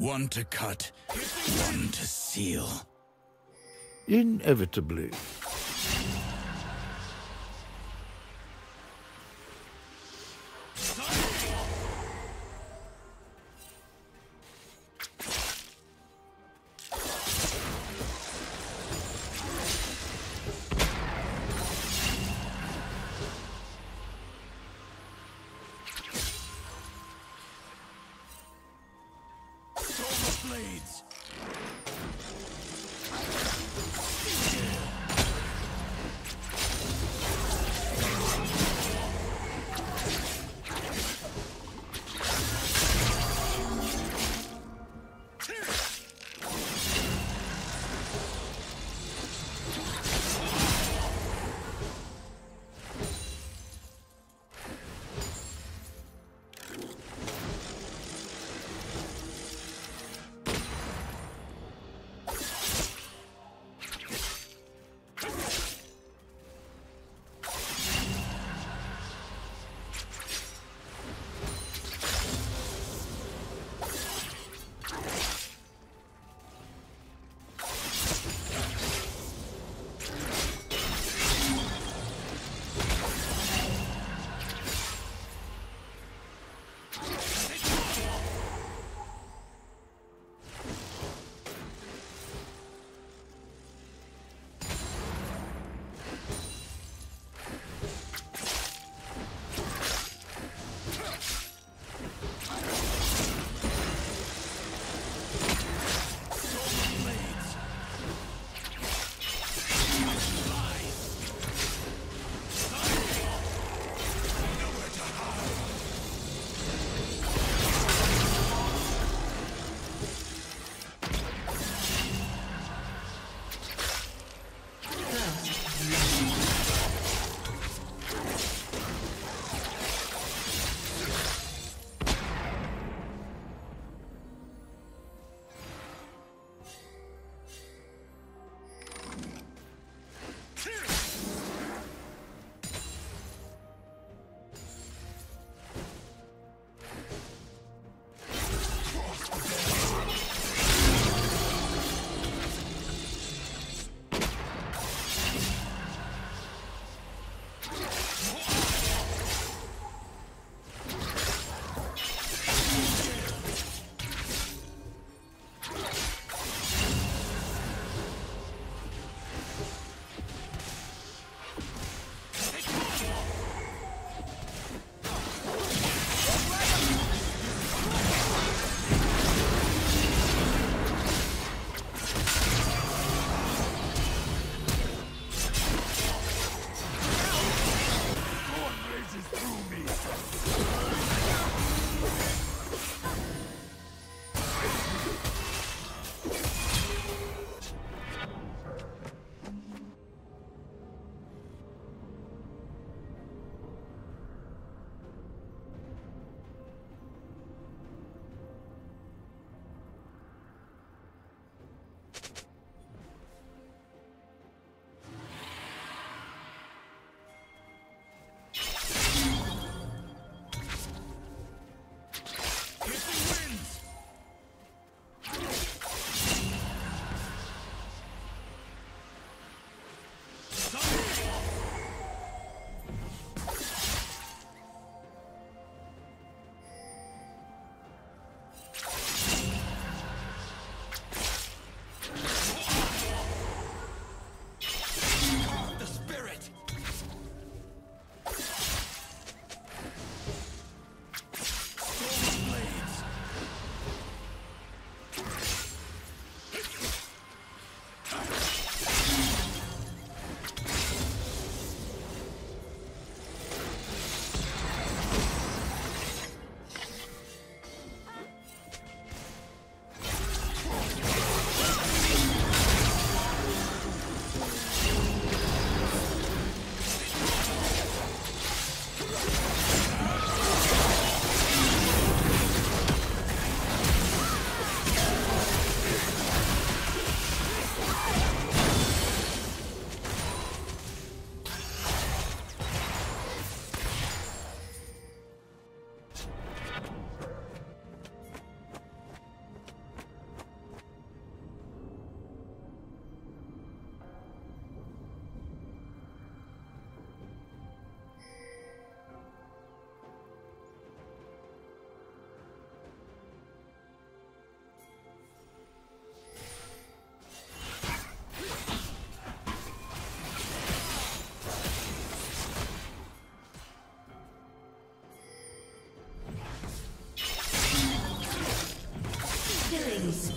One to cut, one to seal. Inevitably.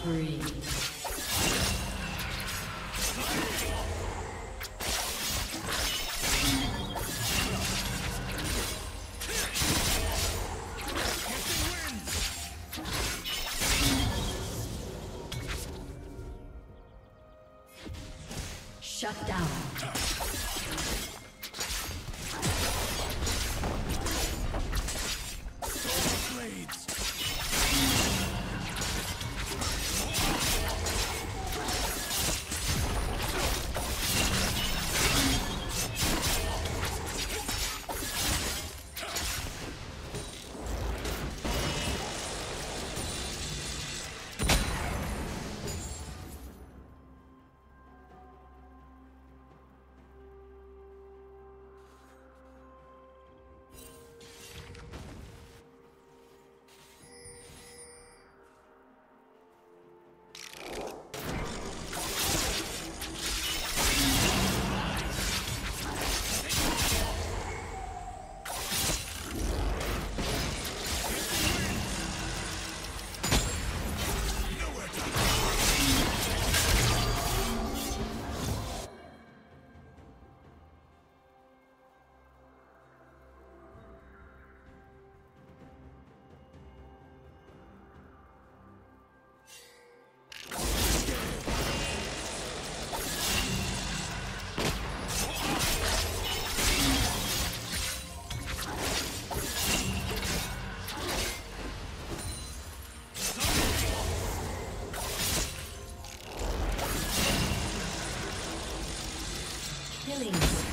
Spree. Shut down. Thanks.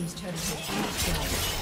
Team's turret has.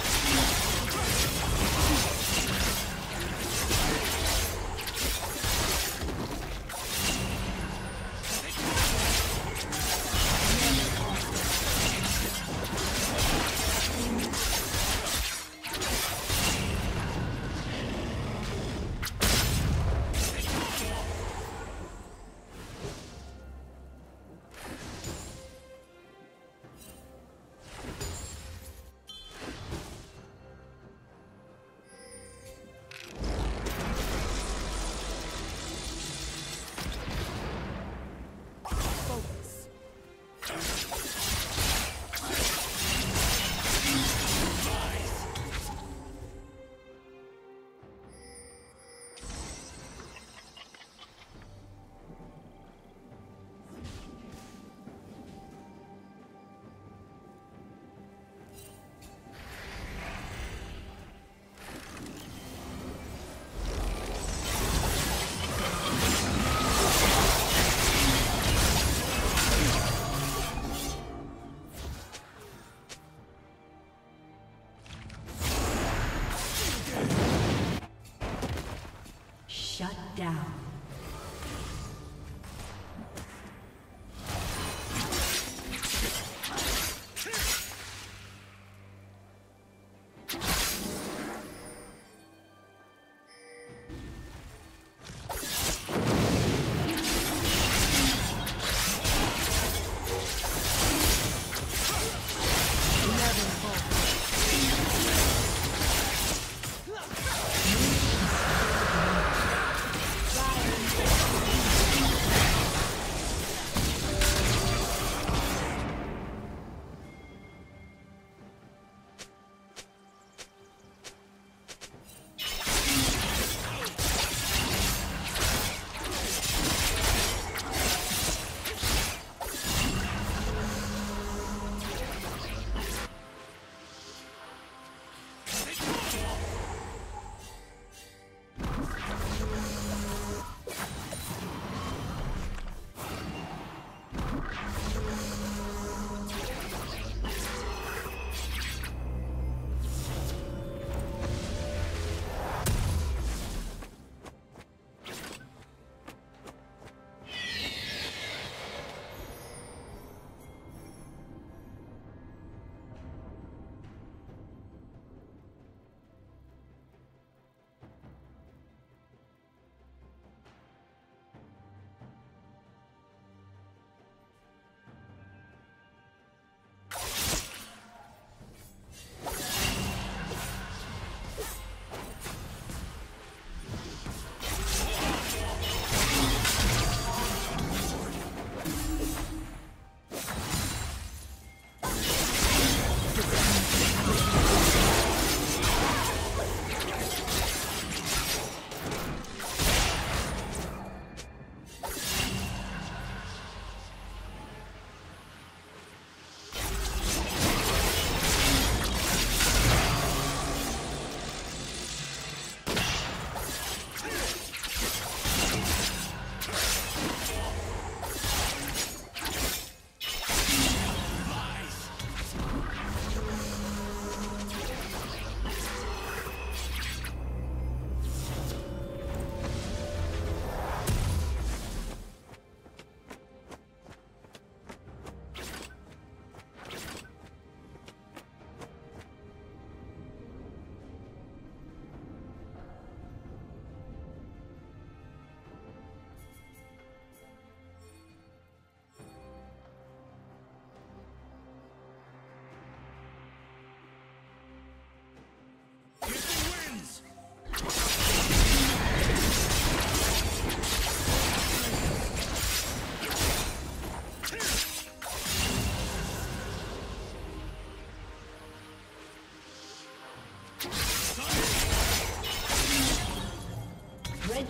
Down.